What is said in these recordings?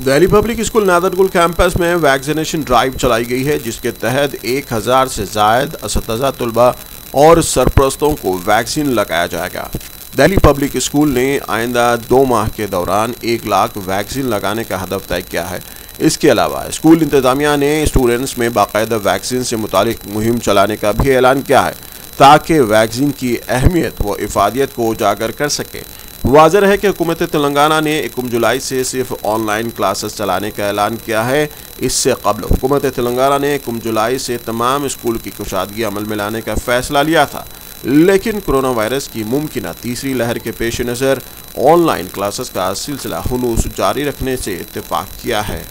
Delhi public school Nadergul campus में vaccination drive चलाई गई है, जिसके तहत 1000 से जायद इसतजा तलबा और सरप्रस्तों को वैक्सीन लगाया जाएगा दिल्ली पब्लिक स्कूल ने आइंदा दो माह के दौरान एक लाख वैक्सीन लगाने का हदफ तय किया है। इसके अलावा स्कूल इंतजामिया ने स्टूडेंट्स में बाकायदा वैक्सीन से मुतल मुहिम चलाने का भी ऐलान किया है, ताकि वैक्सीन की अहमियत व इफादियत को उजागर कर सके। वाजर है कि हुकूमत तेलंगाना ने एक जुलाई से सिर्फ़ ऑनलाइन क्लासेस चलाने का ऐलान किया है। इससे कबल हुकूमत तेलंगाना ने एक जुलाई से तमाम स्कूल की कुशादगी अमल में लाने का फैसला लिया था। लेकिन कोरोना वायरस की मुमकिन तीसरी लहर के पेश नज़र ऑनलाइन क्लासेस का सिलसिला हनूस जारी रखने से इतफाक़ किया है।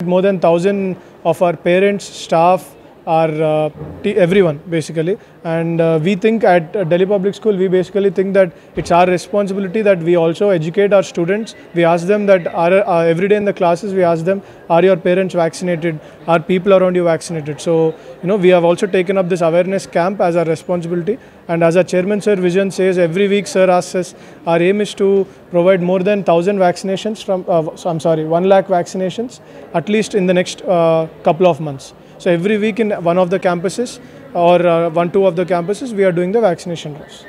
More than thousand of our parents, staff, are uh, everyone basically. And uh, we think at Delhi Public School we basically think that it's our responsibility that we also educate our students. We ask them that are, uh, every day in the classes we ask them are your parents vaccinated? Are people around you vaccinated? So you know we have also taken up this awareness camp as our responsibility. And as our chairman sir vision says every week sir asks us our aim is to provide more than 1000 vaccinations from uh, i'm sorry 1 lakh vaccinations at least in the next uh, couple of months so every week in one of the campuses or uh, one, two of the campuses, we are doing the vaccination drives.